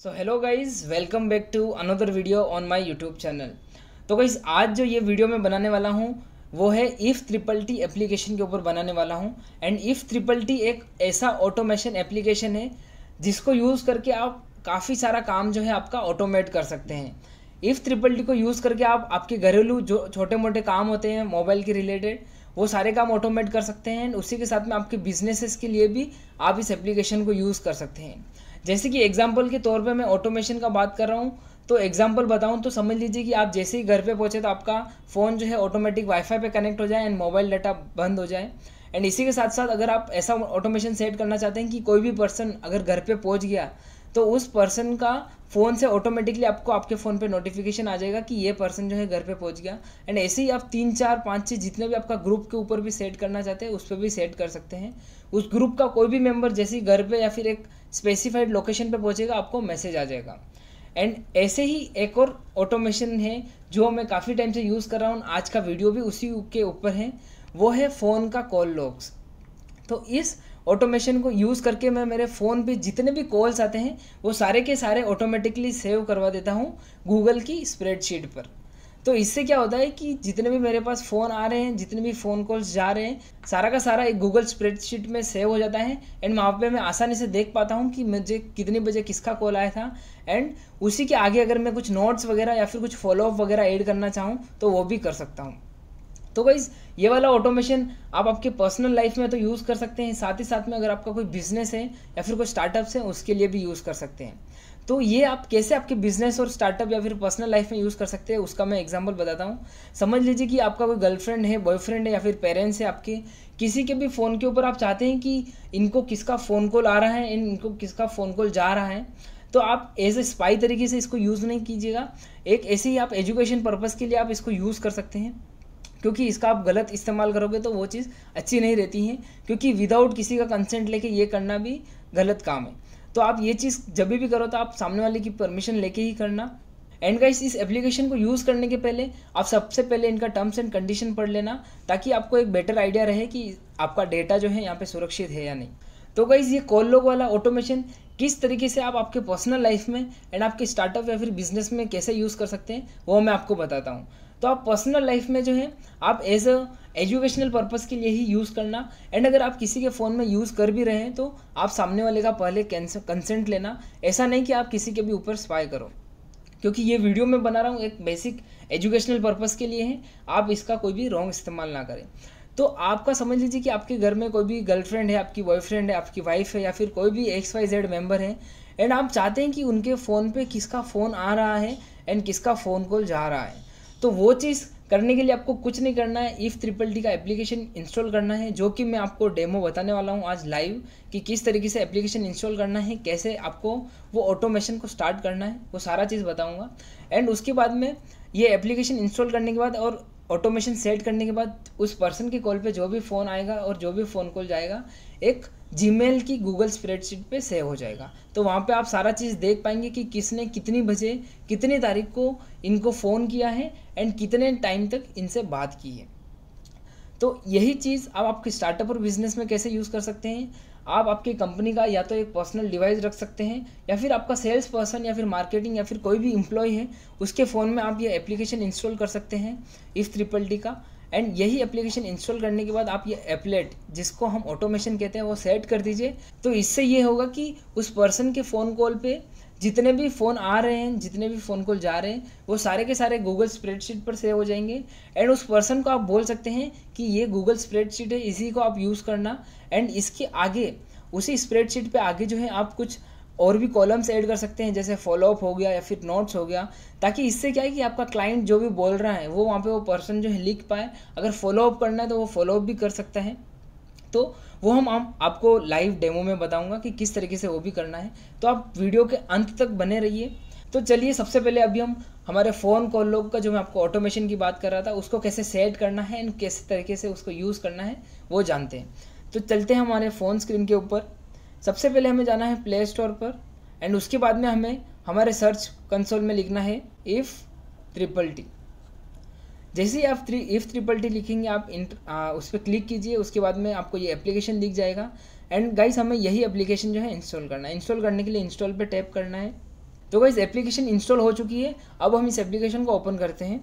So hello guys welcome back to another video on my YouTube channel तो guys आज जो ये video मैं बनाने वाला हूँ, वो है इफ़ ट्रिपल टी एप्लीकेशन के ऊपर बनाने वाला हूँ। एंड इफ़ ट्रिपल टी एक ऐसा ऑटोमेशन एप्लीकेशन है, जिसको यूज़ करके आप काफ़ी सारा काम जो है आपका ऑटोमेट कर सकते हैं। इफ़ ट्रिपल टी को यूज़ करके आप आपके घरेलू जो छोटे मोटे काम होते हैं मोबाइल के रिलेटेड वो सारे काम ऑटोमेट कर सकते हैं। एंड उसी के साथ में आपके बिजनेसेस के लिए भी आप इस एप्लीकेशन को यूज़ कर सकते हैं। जैसे कि एग्ज़ाम्पल के तौर पर मैं ऑटोमेशन का बात कर रहा हूँ तो एग्ज़ाम्पल बताऊँ तो समझ लीजिए कि आप जैसे ही घर पे पहुँचे तो आपका फ़ोन जो है ऑटोमेटिक वाईफाई पे कनेक्ट हो जाए एंड मोबाइल डाटा बंद हो जाए। एंड इसी के साथ साथ अगर आप ऐसा ऑटोमेशन सेट करना चाहते हैं कि कोई भी पर्सन अगर घर पे पहुँच गया तो उस पर्सन का फ़ोन से ऑटोमेटिकली आपको आपके फ़ोन पे नोटिफिकेशन आ जाएगा कि ये पर्सन जो है घर पे पहुँच गया। एंड ऐसे ही आप तीन, चार, पाँच छः जितने भी आपका ग्रुप के ऊपर भी सेट करना चाहते हैं, उस पर भी सेट कर सकते हैं। उस ग्रुप का कोई भी मेंबर जैसे ही घर पे या फिर एक स्पेसिफाइड लोकेशन पे पहुंचेगा, आपको मैसेज आ जाएगा। एंड ऐसे ही एक और ऑटोमेशन है, जो मैं काफ़ी टाइम से यूज़ कर रहा हूँ, आज का वीडियो भी उसी के ऊपर है। वो है फ़ोन का कॉल लॉग्स तो इस ऑटोमेशन को यूज़ करके मैं मेरे फ़ोन पे जितने भी कॉल्स आते हैं, वो सारे के सारे ऑटोमेटिकली सेव करवा देता हूँ गूगल की स्प्रेडशीट पर। तो इससे क्या होता है कि जितने भी मेरे पास फ़ोन आ रहे हैं, जितने भी फ़ोन कॉल्स जा रहे हैं, सारा का सारा एक गूगल स्प्रेडशीट में सेव हो जाता है। एंड वहाँ पे मैं आसानी से देख पाता हूँ कि मुझे कितने बजे किसका कॉल आया था। एंड उसी के आगे अगर मैं कुछ नोट्स वगैरह या फिर कुछ फॉलोअप वगैरह ऐड करना चाहूँ तो वो भी कर सकता हूँ। तो गाइज़ ये वाला ऑटोमेशन आप आपके पर्सनल लाइफ में तो यूज़ कर सकते हैं। साथ ही साथ में अगर आपका कोई बिज़नेस है या फिर कोई स्टार्टअप्स हैं, उसके लिए भी यूज़ कर सकते हैं। तो ये आप कैसे आपके बिज़नेस और स्टार्टअप या फिर पर्सनल लाइफ में यूज़ कर सकते हैं, उसका मैं एग्ज़ाम्पल बताता हूँ। समझ लीजिए कि आपका कोई गर्लफ्रेंड है बॉयफ्रेंड है या फिर पेरेंट्स है आपके, किसी के भी फ़ोन के ऊपर आप चाहते हैं कि इनको किसका फ़ोन कॉल आ रहा है इनको किसका फ़ोन कॉल जा रहा है तो आप एज ए स्पाई तरीके से इसको यूज़ नहीं कीजिएगा। एक ऐसे ही आप एजुकेशन पर्पज़ के लिए आप इसको यूज़ कर सकते हैं, क्योंकि इसका आप गलत इस्तेमाल करोगे तो वो चीज़ अच्छी नहीं रहती है, क्योंकि विदाउट किसी का कंसेंट लेके ये करना भी गलत काम है। तो आप ये चीज़ जब भी करो तो आप सामने वाले की परमिशन लेके ही करना। एंड गाइस इस एप्लीकेशन को यूज़ करने के पहले आप सबसे पहले इनका टर्म्स एंड कंडीशन पढ़ लेना, ताकि आपको एक बेटर आइडिया रहे कि आपका डेटा जो है यहाँ पे सुरक्षित है या नहीं। तो गाइज़ ये कॉल लॉग वाला ऑटोमेशन किस तरीके से आप आपके पर्सनल लाइफ में एंड आपके स्टार्टअप या फिर बिज़नेस में कैसे यूज़ कर सकते हैं, वो मैं आपको बताता हूँ। तो आप पर्सनल लाइफ में जो है, आप एज अ एजुकेशनल पर्पज़ के लिए ही यूज़ करना। एंड अगर आप किसी के फ़ोन में यूज़ कर भी रहे हैं तो आप सामने वाले का पहले कंसेंट लेना। ऐसा नहीं कि आप किसी के भी ऊपर स्पाई करो। क्योंकि ये वीडियो मैं बना रहा हूँ, एक बेसिक एजुकेशनल पर्पज़ के लिए है। आप इसका कोई भी रॉन्ग इस्तेमाल ना करें। तो आपका समझ लीजिए कि आपके घर में कोई भी गर्लफ्रेंड है, आपकी बॉयफ्रेंड है, आपकी वाइफ है, या फिर कोई भी एक्स वाई जेड मेंबर है। एंड आप चाहते हैं कि उनके फ़ोन पे किसका फ़ोन आ रहा है एंड किसका फ़ोन कॉल जा रहा है। तो वो चीज़ करने के लिए आपको कुछ नहीं करना है इफ़ ट्रिपल डी का एप्लीकेशन इंस्टॉल करना है, जो कि मैं आपको डेमो बताने वाला हूँ आज लाइव कि किस तरीके से एप्लीकेशन इंस्टॉल करना है, कैसे आपको वो ऑटोमेशन को स्टार्ट करना है, वो सारा चीज़ बताऊँगा। एंड उसके बाद में ये एप्लीकेशन इंस्टॉल करने के बाद और ऑटोमेशन सेट करने के बाद उस पर्सन के कॉल पे जो भी फ़ोन आएगा और जो भी फ़ोन कॉल जाएगा, एक जीमेल की गूगल स्प्रेडशीट पे सेव हो जाएगा। तो वहाँ पे आप सारा चीज़ देख पाएँगे कि किसने कितनी बजे, कितनी तारीख को इनको फ़ोन किया है एंड कितने टाइम तक इनसे बात की है। तो यही चीज़ आप आपके स्टार्टअप और बिज़नेस में कैसे यूज़ कर सकते हैं? आप आपकी कंपनी का या तो एक पर्सनल डिवाइस रख सकते हैं या फिर आपका सेल्स पर्सन या फिर मार्केटिंग या फिर कोई भी इम्प्लॉय है, उसके फ़ोन में आप ये एप्लीकेशन इंस्टॉल कर सकते हैं इस ट्रिपल डी का। एंड यही एप्लीकेशन इंस्टॉल करने के बाद आप ये एपलेट जिसको हम ऑटोमेशन कहते हैं, वो सेट कर दीजिए। तो इससे ये होगा कि उस पर्सन के फ़ोन कॉल पे जितने भी फ़ोन आ रहे हैं, जितने भी फ़ोन कॉल जा रहे हैं, वो सारे के सारे गूगल स्प्रेडशीट पर सेव हो जाएँगे। एंड उस पर्सन को आप बोल सकते हैं कि ये गूगल स्प्रेडशीट है, इसी को आप यूज़ करना। एंड इसके आगे, उसी स्प्रेडशीट पे आगे जो है, आप कुछ और भी कॉलम्स ऐड कर सकते हैं जैसे फॉलोअप हो गया या फिर नोट्स हो गया ताकि इससे क्या है कि आपका क्लाइंट जो भी बोल रहा है वो वहाँ पे वो पर्सन जो है लिख पाए। अगर फॉलोअप करना है तो वो फॉलोअप भी कर सकता है। तो वो हम आप, आपको लाइव डेमो में बताऊँगा कि किस तरीके से वो भी करना है। तो आप वीडियो के अंत तक बने रहिए। तो चलिए सबसे पहले अभी हम हमारे फ़ोन कॉल लोग का जो मैं आपको ऑटोमेशन की बात कर रहा था उसको कैसे सेट करना है एंड किस तरीके से उसको यूज़ करना है वो जानते हैं। तो चलते हैं हमारे फ़ोन स्क्रीन के ऊपर। सबसे पहले हमें जाना है प्ले स्टोर पर एंड उसके बाद में हमें हमारे सर्च कंसोल में लिखना है इफ़ ट्रिपल टी जैसे ही आप थ्री इफ़ ट्रिपल टी लिखेंगे आप आ, उस पर क्लिक कीजिए उसके बाद में आपको ये एप्लीकेशन दिख जाएगा। एंड गाइस हमें यही एप्लीकेशन जो है इंस्टॉल करना है। इंस्टॉल करने के लिए इंस्टॉल पे टैप करना है। तो इस एप्लीकेशन इंस्टॉल हो चुकी है। अब हम इस एप्लीकेशन को ओपन करते हैं।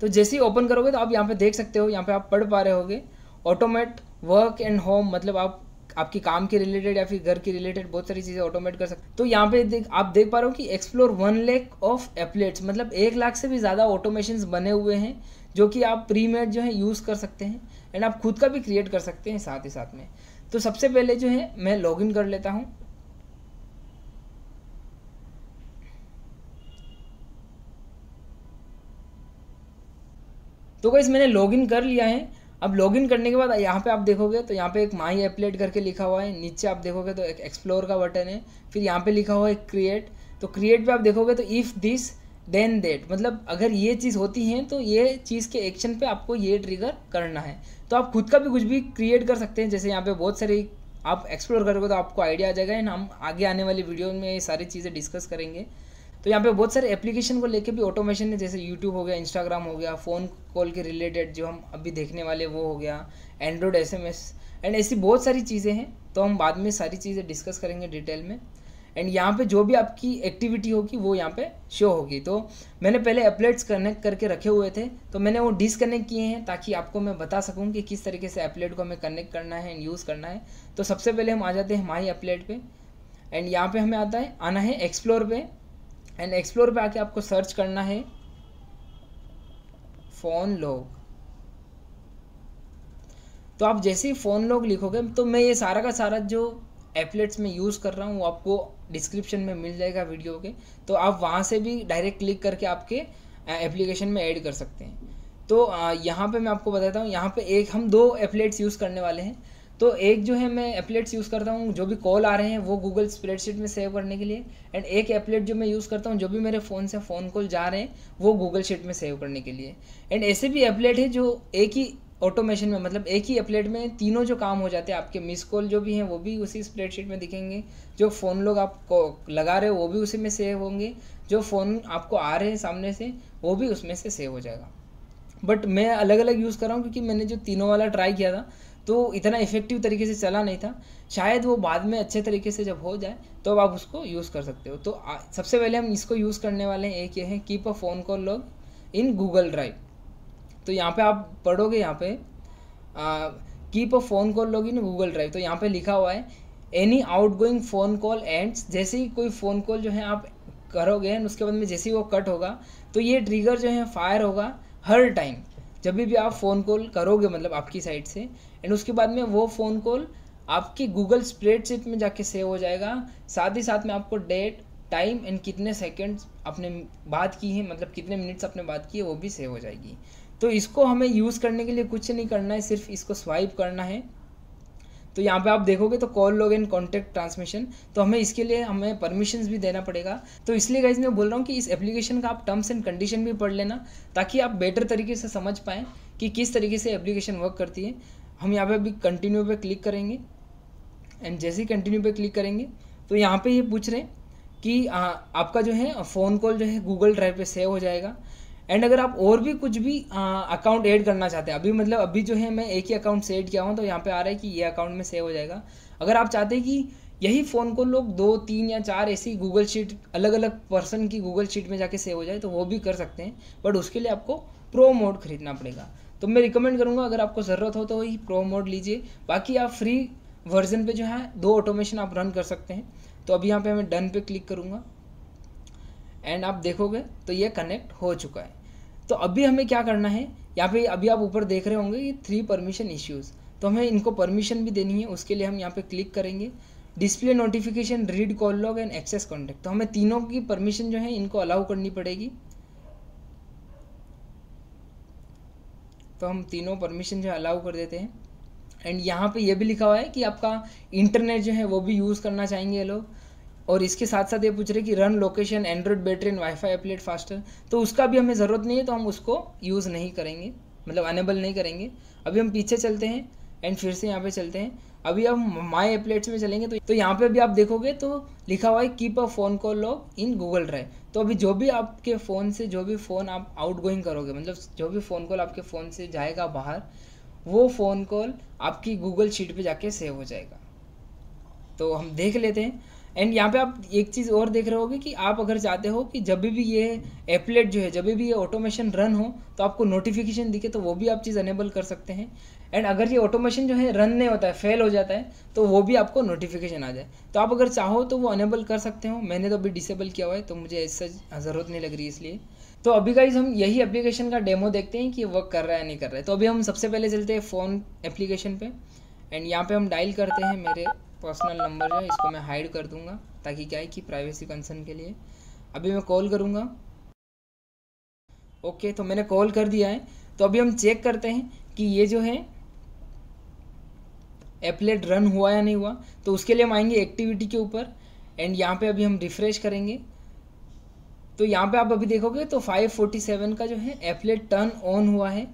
तो जैसे ही ओपन करोगे तो आप यहाँ पे देख सकते हो यहाँ पे आप पढ़ पा रहे होगे। ऑटोमेट वर्क एंड होम मतलब आप आपकी काम के रिलेटेड या फिर घर के रिलेटेड बहुत सारी चीज़ें ऑटोमेट कर सकते तो यहाँ पे देख, आप देख पा रहे हो कि explore one lakh of applets मतलब एक लाख से भी ज़्यादा ऑटोमेशन बने हुए हैं, जो कि आप प्री मेड जो है यूज़ कर सकते हैं एंड आप खुद का भी क्रिएट कर सकते हैं साथ ही साथ में। तो सबसे पहले जो है, मैं लॉगिन कर लेता हूँ। तो गाइस मैंने लॉगिन कर लिया है। अब लॉगिन करने के बाद, यहाँ पे आप देखोगे तो यहाँ पे एक माई एप्लेट करके लिखा हुआ है। नीचे आप देखोगे तो एक एक्सप्लोर का बटन है। फिर यहाँ पे लिखा हुआ है क्रिएट तो क्रिएट पे आप देखोगे तो इफ़ दिस देन देट मतलब अगर ये चीज़ होती है तो ये चीज़ के एक्शन पे आपको ये ट्रिगर करना है। तो आप खुद का भी कुछ भी क्रिएट कर सकते हैं। जैसे यहाँ पे बहुत सारी आप एक्सप्लोर करोगे तो आपको आइडिया आ जाएगा। एंड हम आगे आने वाली वीडियो में ये सारी चीज़ें डिस्कस करेंगे। तो यहाँ पे बहुत सारे एप्लीकेशन को लेके भी ऑटोमेशन है जैसे यूट्यूब हो गया इंस्टाग्राम हो गया फ़ोन कॉल के रिलेटेड जो हम अभी देखने वाले वो हो गया एंड्रॉयड एस एंड ऐसी बहुत सारी चीज़ें हैं तो हम बाद में सारी चीज़ें डिस्कस करेंगे डिटेल में। एंड यहाँ पे जो भी आपकी एक्टिविटी होगी, वो यहाँ पे शो होगी। तो मैंने पहले एपलेट्स कनेक्ट करके रखे हुए थे तो मैंने वो डिसकनेक्ट किए हैं, ताकि आपको मैं बता सकूँ कि किस तरीके से एपलेट को हमें कनेक्ट करना है एंड यूज़ करना है। तो सबसे पहले हम आ जाते हैं माई एपलेट पे। एंड यहाँ पे हमें आता है, आना है एक्सप्लोर पे। एंड एक्सप्लोर पे आके आपको सर्च करना है फ़ोन लॉग। तो आप जैसे ही फ़ोन लॉग लिखोगे तो मैं ये सारा का सारा जो एपलेट्स में यूज़ कर रहा हूँ, वो आपको डिस्क्रिप्शन में मिल जाएगा वीडियो के। तो आप वहाँ से भी डायरेक्ट क्लिक करके आपके एप्लीकेशन में ऐड कर सकते हैं। तो यहाँ पे मैं आपको बताता हूँ, यहाँ पे एक हम दो एपलेट्स यूज़ करने वाले हैं। तो एक जो है मैं एपलेट्स यूज़ करता हूँ, जो भी कॉल आ रहे हैं, वो गूगल स्प्रेडशीट में सेव करने के लिए एंड एक एपलेट जो मैं यूज़ करता हूँ, जो भी मेरे फ़ोन से फ़ोन कॉल जा रहे हैं, वो गूगल शीट में सेव करने के लिए। एंड ऐसे भी एपलेट है जो एक ही ऑटोमेशन में मतलब एक ही एपलेट में तीनों जो काम हो जाते हैं, आपके मिस कॉल जो भी हैं, वो भी उसी स्प्रेडशीट में दिखेंगे। जो फ़ोन लोग आपको लगा रहे हो, वो भी उसी में सेव होंगे। जो फ़ोन आपको आ रहे हैं सामने से, वो भी उसमें से सेव हो जाएगा। बट मैं अलग अलग यूज़ कर रहा हूँ, क्योंकि मैंने जो तीनों वाला ट्राई किया था तो इतना इफ़ेक्टिव तरीके से चला नहीं था। शायद वो बाद में अच्छे तरीके से जब हो जाए तो अब आप उसको यूज़ कर सकते हो। तो सबसे पहले हम इसको यूज़ करने वाले हैं, एक ये है keep a phone call log in Google drive तो यहाँ पे आप पढ़ोगे, यहाँ पे keep a phone call log in Google drive तो यहाँ पे लिखा हुआ है any outgoing phone call ends जैसे ही कोई फ़ोन कॉल जो है आप करोगे एंड उसके बाद में जैसे ही वो कट होगा तो ये ट्रिगर जो है फायर होगा हर टाइम जब भी आप फ़ोन कॉल करोगे मतलब आपकी साइट से एंड उसके बाद में वो फ़ोन कॉल आपकी गूगल स्प्रेडशीट में जाके सेव हो जाएगा। साथ ही साथ में आपको डेट टाइम एंड कितने सेकेंड्स आपने बात की है मतलब कितने मिनट्स आपने बात की है, वो भी सेव हो जाएगी। तो इसको हमें यूज़ करने के लिए कुछ नहीं करना है, सिर्फ़ इसको स्वाइप करना है। तो यहाँ पे आप देखोगे तो call log and contact transmission तो हमें इसके लिए हमें परमिशन भी देना पड़ेगा। तो इसलिए गाइज़ मैं बोल रहा हूँ कि इस एप्लीकेशन का आप टर्म्स एंड कंडीशन भी पढ़ लेना ताकि आप बेटर तरीके से समझ पाएँ कि किस तरीके से एप्लीकेशन वर्क करती है। हम यहाँ पे अभी कंटिन्यू पे क्लिक करेंगे एंड जैसे ही कंटिन्यू पे क्लिक करेंगे तो यहाँ पे ये पूछ रहे हैं कि आ, आपका जो है फ़ोन कॉल जो है गूगल ड्राइव पे सेव हो जाएगा। एंड अगर आप और भी कुछ भी अकाउंट ऐड करना चाहते हैं, अभी मतलब अभी जो है मैं एक ही अकाउंट से ऐड किया हूँ तो यहाँ पे आ रहा है कि ये अकाउंट में सेव हो जाएगा। अगर आप चाहते हैं कि यही फ़ोन को लोग दो, तीन या चार ऐसी गूगल शीट अलग अलग पर्सन की गूगल शीट में जाके सेव हो जाए तो वो भी कर सकते हैं। बट उसके लिए आपको प्रो मोड खरीदना पड़ेगा। तो मैं रिकमेंड करूँगा, अगर आपको ज़रूरत हो तो वही प्रो मोड लीजिए। बाकी आप फ्री वर्जन पे जो है, दो ऑटोमेशन आप रन कर सकते हैं। तो अभी यहाँ पे मैं डन पे क्लिक करूँगा। एंड आप देखोगे तो ये कनेक्ट हो चुका है। तो अभी हमें क्या करना है? यहाँ पे अभी आप ऊपर देख रहे होंगे ये थ्री परमिशन इश्यूज़ तो हमें इनको परमिशन भी देनी है, उसके लिए हम यहाँ पे क्लिक करेंगे। Display notification read call log and access contact तो हमें तीनों की परमिशन जो है, इनको अलाउ करनी पड़ेगी। तो हम तीनों परमिशन जो है अलाउ कर देते हैं। एंड यहाँ पे ये भी लिखा हुआ है कि आपका इंटरनेट जो है, वो भी यूज़ करना चाहेंगे लोग। और इसके साथ साथ ये पूछ रहे कि run location Android battery and wifi applet faster तो उसका भी हमें ज़रूरत नहीं है तो हम उसको यूज़ नहीं करेंगे मतलब अनेबल नहीं करेंगे। अभी हम पीछे चलते हैं एंड फिर से यहाँ पे चलते हैं। अभी हम माई एप्लेट्स में चलेंगे तो तो यहाँ पे भी आप देखोगे तो लिखा हुआ है keep a phone call log in Google drive तो अभी जो भी आपके फ़ोन से, जो भी फ़ोन आप आउट गोइंग करोगे मतलब जो भी फ़ोन कॉल आपके फ़ोन से जाएगा बाहर, वो फ़ोन कॉल आपकी गूगल शीट पे जाके सेव हो जाएगा। तो हम देख लेते हैं। एंड यहाँ पे आप एक चीज़ और देख रहे होगे कि आप अगर चाहते हो कि जब भी ये एपलेट जो है, जब भी ये ऑटोमेशन रन हो तो आपको नोटिफिकेशन दिखे तो वो भी आप चीज़ अनेबल कर सकते हैं। एंड अगर ये ऑटोमेशन जो है रन नहीं होता है फेल हो जाता है तो वो भी आपको नोटिफिकेशन आ जाए। तो आप अगर चाहो तो वो अनेबल कर सकते हो। मैंने तो अभी डिसेबल किया हुआ है तो मुझे इससे ज़रूरत नहीं लग रही इसलिए। तो अभी गाइज़ हम यही एप्लीकेशन का डेमो देखते हैं कि वर्क कर रहा है नहीं कर रहा है। तो अभी हम सबसे पहले चलते हैं फ़ोन एप्लीकेशन पे। एंड यहाँ पे हम डायल करते हैं मेरे पर्सनल नंबर है, इसको मैं हाइड कर दूँगा, ताकि क्या है कि प्राइवेसी कंसर्न के लिए। अभी मैं कॉल करूँगा। ओके तो मैंने कॉल कर दिया है। तो अभी हम चेक करते हैं कि ये जो है एपलेट रन हुआ या नहीं हुआ। तो उसके लिए हम आएँगे एक्टिविटी के ऊपर एंड यहाँ पे अभी हम रिफ्रेश करेंगे। तो यहाँ पे आप अभी देखोगे तो 547 का जो है एपलेट टर्न ऑन हुआ है।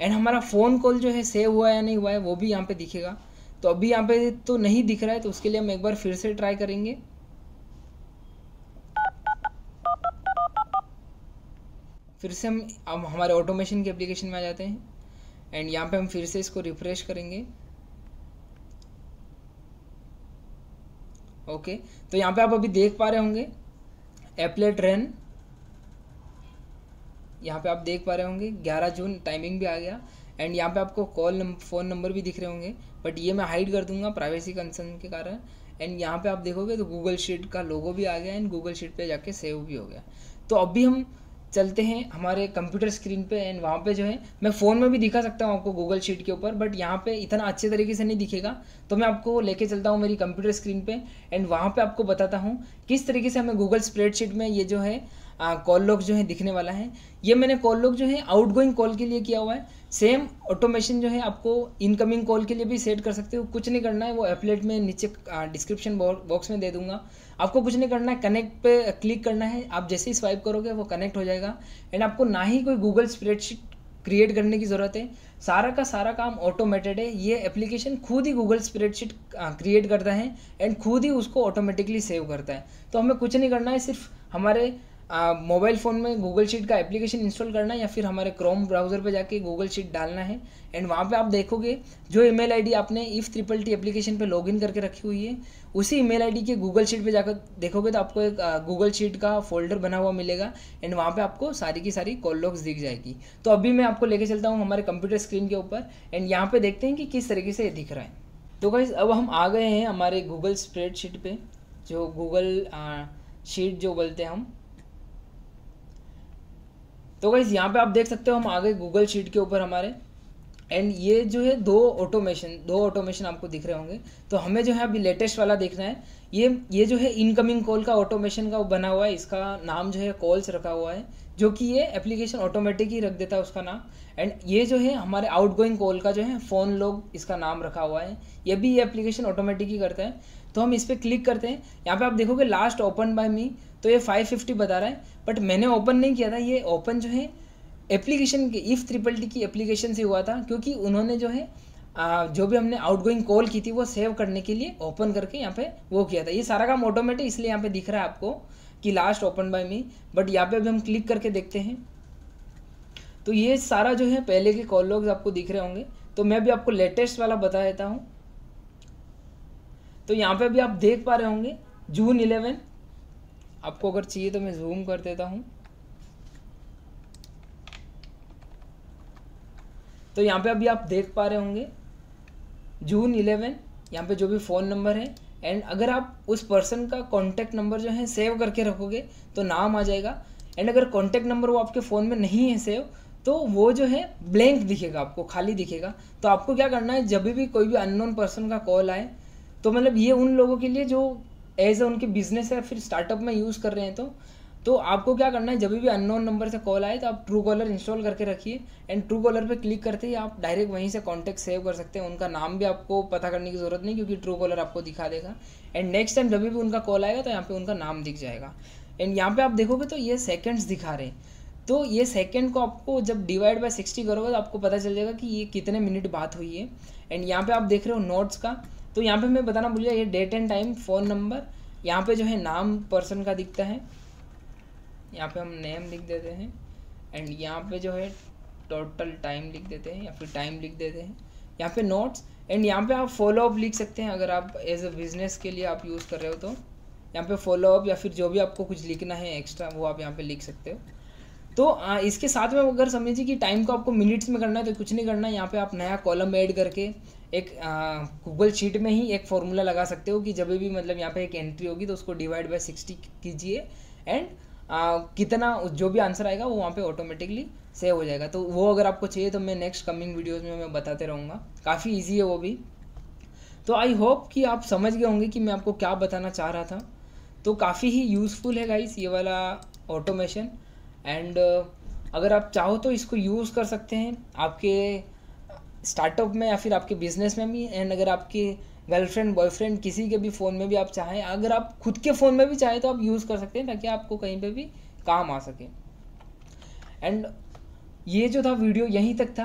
एंड हमारा फ़ोन कॉल जो है सेव हुआ या नहीं हुआ है, वो भी यहाँ पे दिखेगा। तो अभी यहाँ पे तो नहीं दिख रहा है तो उसके लिए हम एक बार फिर से ट्राई करेंगे। फिर से हम, अब हमारे ऑटोमेशन के एप्लीकेशन में आ जाते हैं। एंड यहाँ पे हम फिर से इसको रिफ्रेश करेंगे। ओके तो यहाँ पे आप अभी देख पा रहे होंगे एपलेट रन यहाँ पे आप देख पा रहे होंगे 11 जून टाइमिंग भी आ गया। एंड यहाँ पे आपको कॉल फ़ोन नंबर भी दिख रहे होंगे बट ये मैं हाइड कर दूँगा प्राइवेसी कंसर्न के कारण। एंड यहाँ पे आप देखोगे तो गूगल शीट का लोगो भी आ गया एंड गूगल शीट पे जाके सेव भी हो गया। तो अभी हम चलते हैं हमारे कंप्यूटर स्क्रीन पे एंड वहाँ पे जो है, मैं फ़ोन में भी दिखा सकता हूँ आपको गूगल शीट के ऊपर बट यहाँ पे इतना अच्छे तरीके से नहीं दिखेगा। तो मैं आपको लेके चलता हूँ मेरी कंप्यूटर स्क्रीन पे एंड वहाँ पे आपको बताता हूँ किस तरीके से हमें गूगल स्प्रेडशीट में ये जो है कॉल लॉग जो है दिखने वाला है। ये मैंने कॉल लॉग जो है आउटगोइंग कॉल के लिए किया हुआ है। सेम ऑटोमेशन जो है आपको इनकमिंग कॉल के लिए भी सेट कर सकते हो। कुछ नहीं करना है, वो एपलेट में नीचे डिस्क्रिप्शन बॉक्स में दे दूँगा। आपको कुछ नहीं करना है कनेक्ट पे क्लिक करना है। आप जैसे ही स्वाइप करोगे, वो कनेक्ट हो जाएगा। एंड आपको ना ही कोई गूगल स्प्रेडशीट क्रिएट करने की ज़रूरत है। सारा का सारा काम ऑटोमेटेड है। ये एप्लीकेशन खुद ही गूगल स्प्रेडशीट क्रिएट करता है। एंड खुद ही उसको ऑटोमेटिकली सेव करता है। तो हमें कुछ नहीं करना है, सिर्फ़ हमारे मोबाइल फ़ोन में गूगल शीट का एप्लीकेशन इंस्टॉल करना है या फिर हमारे क्रोम ब्राउज़र पे जाके गूगल शीट डालना है। एंड वहाँ पे आप देखोगे, जो ईमेल आईडी आपने इफ़ ट्रिपल टी एप्लीकेशन पे लॉगिन करके रखी हुई है, उसी ईमेल आईडी के गूगल शीट पे जाकर देखोगे तो आपको एक गूगल शीट का फोल्डर बना हुआ मिलेगा। एंड वहाँ पे आपको सारी की सारी कॉल लॉग्स दिख जाएगी। तो अभी मैं आपको लेके चलता हूँ हमारे कंप्यूटर स्क्रीन के ऊपर। एंड यहाँ पर देखते हैं कि किस तरीके से ये दिख रहा है। तो गाइज़ अब हम आ गए हैं हमारे गूगल स्प्रेडशीट पे, जो गूगल शीट जो बोलते हैं हम। तो गाइज़ यहाँ पे आप देख सकते हो हम आ गए गूगल शीट के ऊपर हमारे। एंड ये जो है दो ऑटोमेशन दो ऑटोमेशन आपको दिख रहे होंगे। तो हमें जो है अभी लेटेस्ट वाला देखना है। ये ये जो है इनकमिंग कॉल का ऑटोमेशन का बना हुआ है। इसका नाम जो है कॉल्स रखा हुआ है, जो कि ये एप्लीकेशन ऑटोमेटिक ही रख देता है उसका नाम। एंड ये जो है हमारे आउटगोइंग कॉल का जो है फ़ोन लोग इसका नाम रखा हुआ है। ये भी ये एप्लीकेशन ऑटोमेटिक ही करता है। तो हम इस पर क्लिक करते हैं। यहाँ पे आप देखोगे लास्ट ओपन बाय मी तो ये 550 बता रहा है बट मैंने ओपन नहीं किया था ये ओपन जो है एप्लीकेशन के इफ़ ट्रिपल टी की एप्लीकेशन से हुआ था क्योंकि उन्होंने जो है आ, जो भी हमने आउटगोइंग कॉल की थी वो सेव करने के लिए ओपन करके यहाँ पे वो किया था। ये सारा काम ऑटोमेटिक इसलिए यहाँ पे दिख रहा है आपको कि last open by me but यहाँ पे अभी हम क्लिक करके देखते हैं। तो ये सारा जो है पहले के कॉल लॉग्स आपको दिख रहे होंगे। तो मैं भी आपको लेटेस्ट वाला बता देता हूँ। तो यहाँ पे भी आप देख पा रहे होंगे जून इलेवन आपको अगर चाहिए तो मैं जूम कर देता हूँ। तो यहाँ पे अभी आप देख पा रहे होंगे जून इलेवन यहाँ पे जो भी फ़ोन नंबर है एंड अगर आप उस पर्सन का कॉन्टैक्ट नंबर जो है सेव करके रखोगे तो नाम आ जाएगा। एंड अगर कॉन्टैक्ट नंबर वो आपके फ़ोन में नहीं है सेव तो वो जो है ब्लैंक दिखेगा आपको, खाली दिखेगा। तो आपको क्या करना है, जब भी कोई भी अननोन पर्सन का कॉल आए तो मतलब ये उन लोगों के लिए जो एज ए उनके बिज़नेस है, फिर स्टार्टअप में यूज़ कर रहे हैं तो तो आपको क्या करना है, जब भी अननोन नंबर से कॉल आए तो आप ट्रू कॉलर इंस्टॉल करके रखिए एंड ट्रू कॉलर पर क्लिक करते ही आप डायरेक्ट वहीं से कॉन्टैक्ट सेव कर सकते हैं। उनका नाम भी आपको पता करने की ज़रूरत नहीं, क्योंकि ट्रू कॉलर आपको दिखा देगा। एंड नेक्स्ट टाइम जब भी उनका कॉल आएगा तो यहाँ पे उनका नाम दिख जाएगा। एंड यहाँ पे आप देखोगे तो ये सेकेंड्स दिखा रहे हैं। तो ये सेकेंड को आपको जब डिवाइड बाय सिक्सटी करोगे तो आपको पता चल जाएगा कि ये कितने मिनट बात हुई है। एंड यहाँ पे आप देख रहे हो नोट्स का। तो यहाँ पे मैं बताना भूल गया ये date and time phone number यहाँ पे जो है नाम पर्सन का दिखता है। यहाँ पे हम नेम लिख देते हैं एंड यहाँ पे जो है टोटल टाइम लिख देते हैं या फिर टाइम लिख देते हैं। यहाँ पे नोट्स एंड यहाँ पे आप फॉलो अप लिख सकते हैं अगर आप एज अ बिज़नेस के लिए आप यूज़ कर रहे हो तो। यहाँ पे फॉलो अप या फिर जो भी आपको कुछ लिखना है एक्स्ट्रा वो आप यहाँ पे लिख सकते हो। तो आ, इसके साथ में अगर समझिए कि टाइम को आपको मिनट्स में करना है तो कुछ नहीं करना। है यहाँ पे आप नया कॉलम ऐड करके एक गूगल शीट में ही एक फॉर्मूला लगा सकते हो कि जब भी मतलब यहाँ पे एक एंट्री होगी तो उसको डिवाइड बाय सिक्सटी कीजिए एंड कितना जो भी आंसर आएगा वो वहाँ पे ऑटोमेटिकली सेव हो जाएगा। तो वो अगर आपको चाहिए तो मैं नेक्स्ट कमिंग वीडियोज़ में मैं बताते रहूँगा। काफ़ी ईजी है वो भी। तो आई होप कि आप समझ गए होंगे कि मैं आपको क्या बताना चाह रहा था। तो काफ़ी ही यूज़फुल है गाइस ये वाला ऑटोमेशन एंड अगर आप चाहो तो इसको यूज़ कर सकते हैं आपके स्टार्टअप में या फिर आपके बिज़नेस में भी। एंड अगर आपके गर्लफ्रेंड बॉयफ्रेंड किसी के भी फ़ोन में भी आप चाहें, अगर आप खुद के फ़ोन में भी चाहें तो आप यूज़ कर सकते हैं ताकि आपको कहीं पे भी काम आ सके। एंड ये जो था वीडियो यहीं तक था।